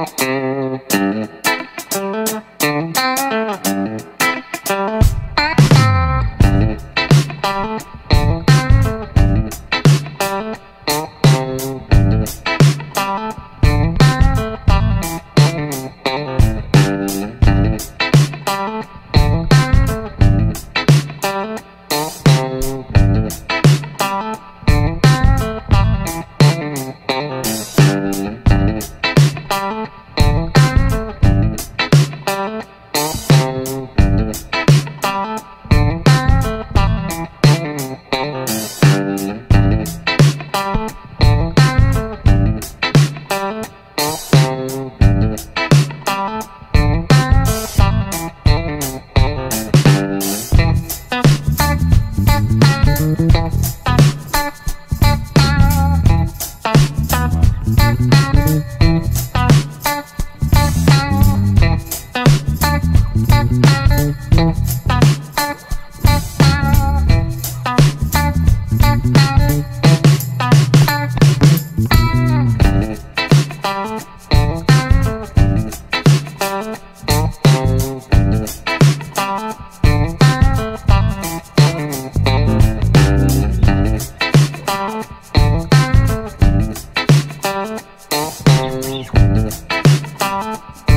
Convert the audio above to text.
Mm-hmm. Thank